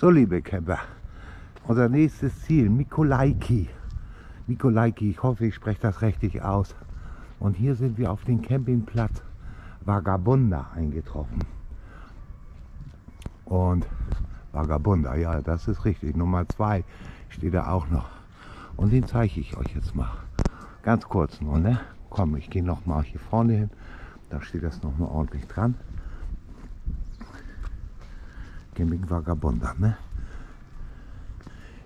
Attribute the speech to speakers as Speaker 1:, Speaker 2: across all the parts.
Speaker 1: So, liebe Camper, unser nächstes Ziel, Mikolaiki. Mikolaiki, ich hoffe, ich spreche das richtig aus. Und hier sind wir auf den Campingplatz Vagabunda eingetroffen. Und Vagabunda, ja, das ist richtig. Nummer zwei steht da auch noch. Und den zeige ich euch jetzt mal. Ganz kurz nur, ne? Komm, ich gehe noch mal hier vorne hin. Da steht das noch mal ordentlich dran. Camping Vagabunda, ne?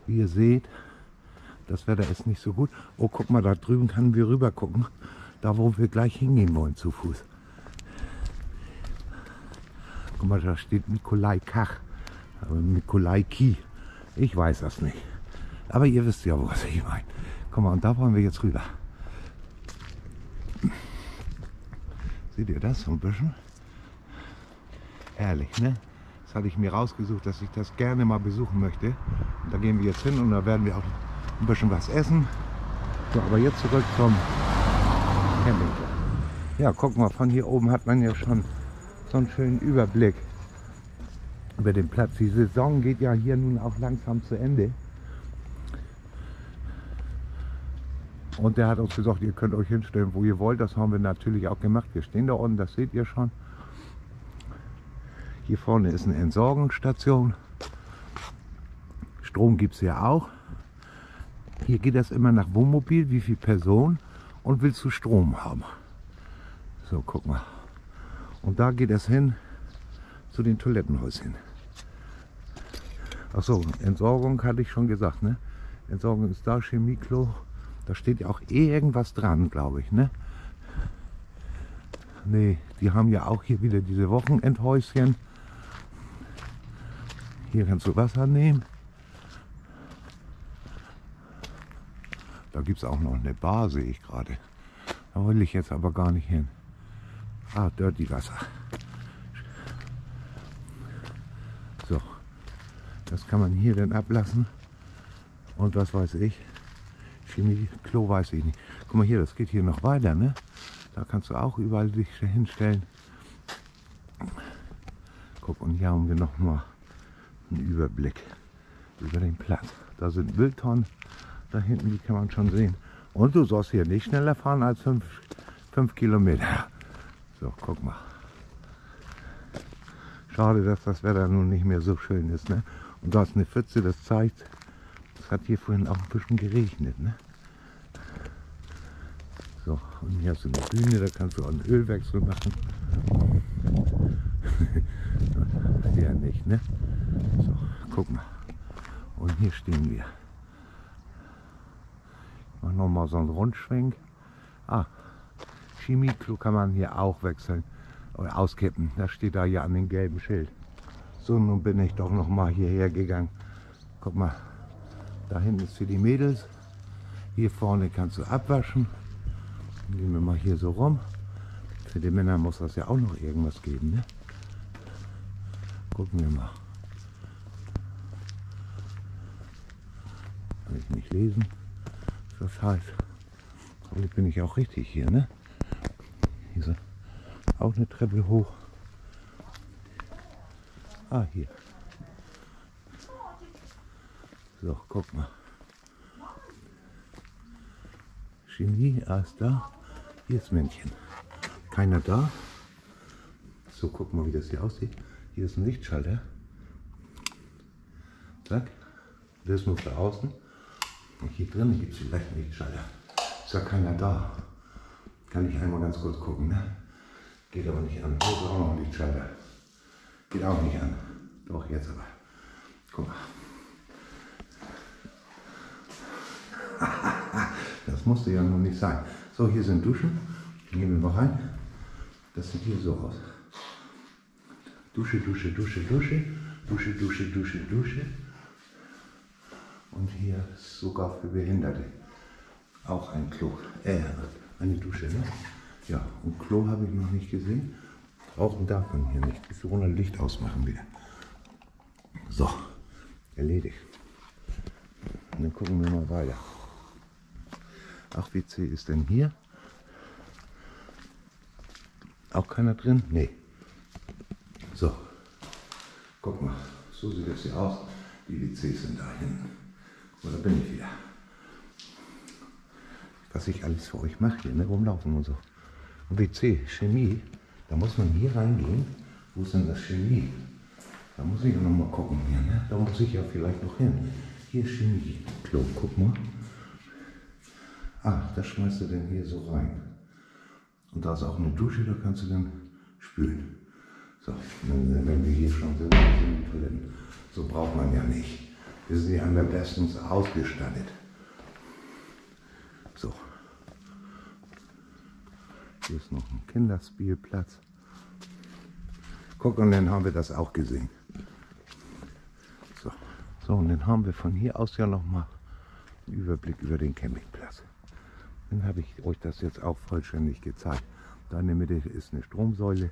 Speaker 1: Wie ihr seht, das Wetter ist nicht so gut. Oh, guck mal, da drüben können wir rüber gucken. Da, wo wir gleich hingehen wollen zu Fuß. Guck mal, da steht Nikolai Kach. Nikolai Ki. Ich weiß das nicht. Aber ihr wisst ja, was ich meine. Guck mal, und da wollen wir jetzt rüber. Seht ihr das so ein bisschen? Herrlich, ne? Hatte ich mir rausgesucht, dass ich das gerne mal besuchen möchte. Und da gehen wir jetzt hin und da werden wir auch ein bisschen was essen. So, aber jetzt zurück zum Campingplatz. Ja, guck mal, von hier oben hat man ja schon so einen schönen Überblick über den Platz. Die Saison geht ja hier nun auch langsam zu Ende. Und der hat uns gesagt, ihr könnt euch hinstellen, wo ihr wollt. Das haben wir natürlich auch gemacht. Wir stehen da unten, das seht ihr schon. Hier vorne ist eine Entsorgungsstation. Strom gibt es ja auch. Hier geht das immer nach Wohnmobil, wie viel Personen und willst du Strom haben. So, guck mal. Und da geht es hin zu den Toilettenhäuschen. Achso, Entsorgung hatte ich schon gesagt, ne? Entsorgung ist da, Chemieklo. Da steht ja auch irgendwas dran, glaube ich, ne? Nee, die haben ja auch hier wieder diese Wochenendhäuschen. Hier kannst du Wasser nehmen. Da gibt es auch noch eine Bar, sehe ich gerade. Da will ich jetzt aber gar nicht hin. Ah, Dirty Wasser. So, das kann man hier dann ablassen. Und was weiß ich. Chemie, Klo weiß ich nicht. Guck mal hier, das geht hier noch weiter, ne? Da kannst du auch überall dich hinstellen. Guck, und hier haben wir noch mal einen Überblick über den Platz. Da sind Mülltonnen, da hinten, die kann man schon sehen. Und du sollst hier nicht schneller fahren als 5 Kilometer. So, guck mal. Schade, dass das Wetter nun nicht mehr so schön ist. Ne? Und da ist eine Pfütze, das zeigt, es hat hier vorhin auch ein bisschen geregnet. Ne? So, und hier hast du eine Bühne, da kannst du auch einen Ölwechsel machen. ja nicht, ne? Guck mal. Und hier stehen wir. Ich mach nochmal so einen Rundschwenk. Ah, Chemieklo kann man hier auch wechseln oder auskippen. Das steht da ja an dem gelben Schild. So, nun bin ich doch noch mal hierher gegangen. Guck mal, da hinten ist für die Mädels. Hier vorne kannst du abwaschen. Gehen wir mal hier so rum. Für die Männer muss das ja auch noch irgendwas geben. Ne? Gucken wir mal. Kann ich nicht lesen, das heißt. Jetzt bin ich auch richtig hier, ne? Hier auch eine Treppe hoch. Ah, hier. So, guck mal. Chemie, ah, ist da. Hier ist Männchen. Keiner da. So, guck mal, wie das hier aussieht. Hier ist ein Lichtschalter. Zack. Das ist nur für außen. Hier drinnen gibt es vielleicht Lichtschalter. Ist ja keiner da. Kann ich einmal ganz kurz gucken, ne? Geht aber nicht an. Hier ist auch noch ein Lichtschalter. Geht auch nicht an. Doch, jetzt aber. Guck mal. Das musste ja noch nicht sein. So, hier sind Duschen. Gehen wir mal rein. Das sieht hier so aus. Dusche, Dusche, Dusche, Dusche. Dusche, Dusche, Dusche, Dusche. Und hier sogar für Behinderte auch ein Klo. Äh, eine Dusche, ne? Ja, und Klo habe ich noch nicht gesehen. Rauchen darf man hier nicht. Bis ohne Licht ausmachen wieder. So, erledigt. Und dann gucken wir mal weiter. Ach, WC ist denn hier? Auch keiner drin? Nee. So, guck mal, so sieht das hier aus. Die WCs sind da hinten. Oder bin ich wieder? Was ich alles für euch mache hier, ne? Rumlaufen und so. WC, Chemie, da muss man hier reingehen. Wo ist denn das Chemie? Da muss ich noch mal gucken hier, ne? Da muss ich ja vielleicht noch hin. Hier Chemie. Klo, guck mal. Ah, das schmeißt du denn hier so rein. Und da ist auch eine Dusche, da kannst du dann spülen. So, wenn wir hier schon sind, sind die Toiletten. So braucht man ja nicht. Wir sind ja am bestens ausgestattet. So. Hier ist noch ein Kinderspielplatz. Guck, und dann haben wir das auch gesehen. So, so und dann haben wir von hier aus ja nochmal einen Überblick über den Campingplatz. Dann habe ich euch das jetzt auch vollständig gezeigt. Da in der Mitte ist eine Stromsäule.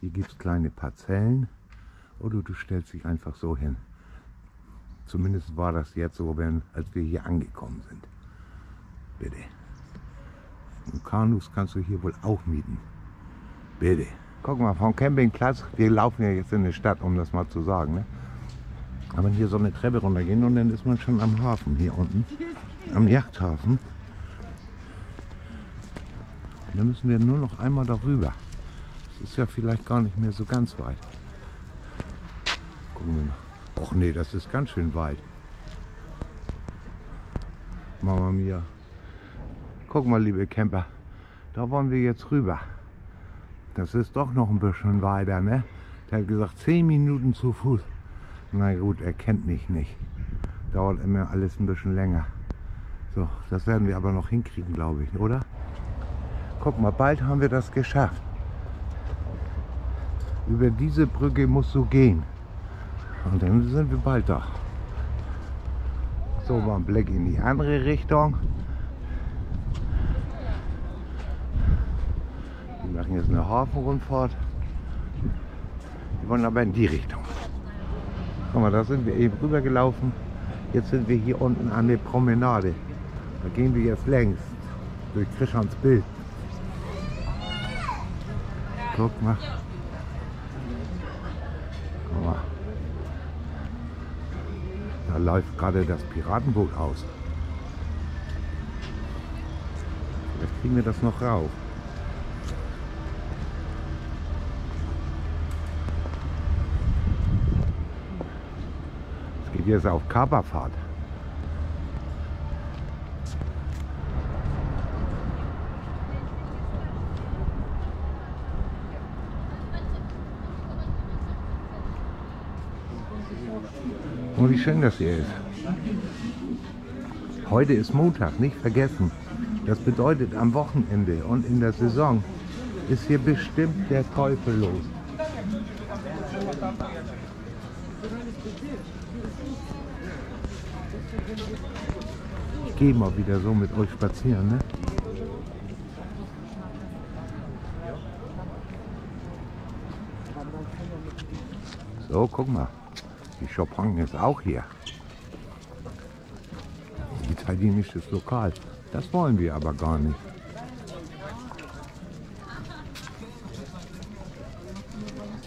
Speaker 1: Hier gibt es kleine Parzellen. Oder du stellst dich einfach so hin. Zumindest war das jetzt so, wenn, als wir hier angekommen sind. Bitte. Und Kanus kannst du hier wohl auch mieten. Bitte. Guck mal, vom Campingplatz, wir laufen ja jetzt in die Stadt, um das mal zu sagen. Ne? Aber hier so eine Treppe runtergehen und dann ist man schon am Hafen hier unten. Am Yachthafen. Und dann müssen wir nur noch einmal darüber. Das ist ja vielleicht gar nicht mehr so ganz weit. Gucken wir mal. Och nee, das ist ganz schön weit. Mama mia. Guck mal, liebe Camper. Da wollen wir jetzt rüber. Das ist doch noch ein bisschen weiter, ne? Der hat gesagt, 10 Minuten zu Fuß. Na gut, er kennt mich nicht. Dauert immer alles ein bisschen länger. So, das werden wir aber noch hinkriegen, glaube ich, oder? Guck mal, bald haben wir das geschafft. Über diese Brücke musst du gehen. Und dann sind wir bald da. So, mal ein Blick in die andere Richtung. Wir machen jetzt eine Hafenrundfahrt. Wir wollen aber in die Richtung. Guck mal, da sind wir eben rüber gelaufen. Jetzt sind wir hier unten an der Promenade. Da gehen wir jetzt längs durch Krischans Bild. Guck mal. Guck mal. Da läuft gerade das Piratenboot aus. Vielleicht kriegen wir das noch rauf. Es geht jetzt auf Kaperfahrt. Und wie schön das hier ist. Heute ist Montag, nicht vergessen. Das bedeutet am Wochenende und in der Saison ist hier bestimmt der Teufel los. Ich gehe mal wieder so mit euch spazieren, ne? So, guck mal. Die Chopin ist auch hier. Italienisches Lokal. Das wollen wir aber gar nicht.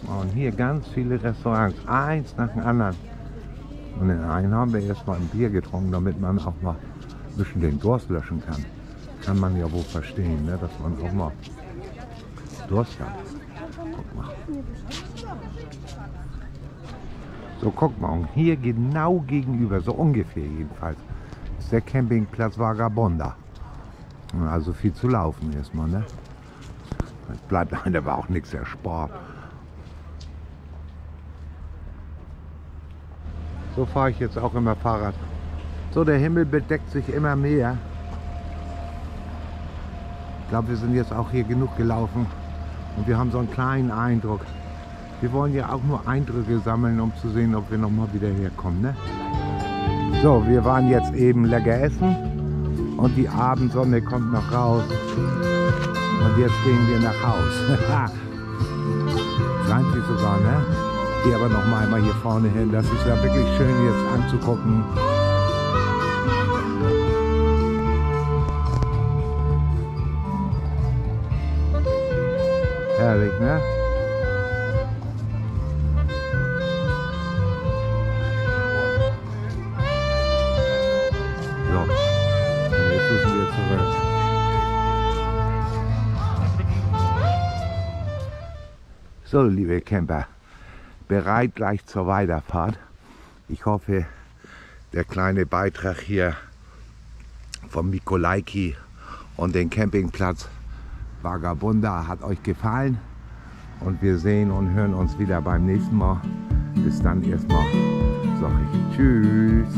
Speaker 1: Und hier ganz viele Restaurants, eins nach dem anderen. Und in einem haben wir erstmal ein Bier getrunken, damit man auch mal ein bisschen den Durst löschen kann. Kann man ja wohl verstehen, ne? dass man auch mal Durst hat. Guck mal. So, guck mal, und hier genau gegenüber, so ungefähr jedenfalls, ist der Campingplatz Vagabonda. Also viel zu laufen erstmal, ne? Es bleibt einem aber auch nichts erspart. So fahre ich jetzt auch immer Fahrrad. So, der Himmel bedeckt sich immer mehr. Ich glaube, wir sind jetzt auch hier genug gelaufen und wir haben so einen kleinen Eindruck. Wir wollen ja auch nur Eindrücke sammeln, um zu sehen, ob wir noch mal wieder herkommen. Ne? So, wir waren jetzt eben lecker essen und die Abendsonne kommt noch raus. Und jetzt gehen wir nach Haus. Scheint sich sogar, ne? Gehe aber noch mal einmal hier vorne hin. Das ist ja wirklich schön jetzt anzugucken. Herrlich, ne? So, liebe Camper, bereit gleich zur Weiterfahrt. Ich hoffe, der kleine Beitrag hier vom Mikolaiki und den Campingplatz Vagabunda hat euch gefallen. Und wir sehen und hören uns wieder beim nächsten Mal. Bis dann erstmal sage ich Tschüss.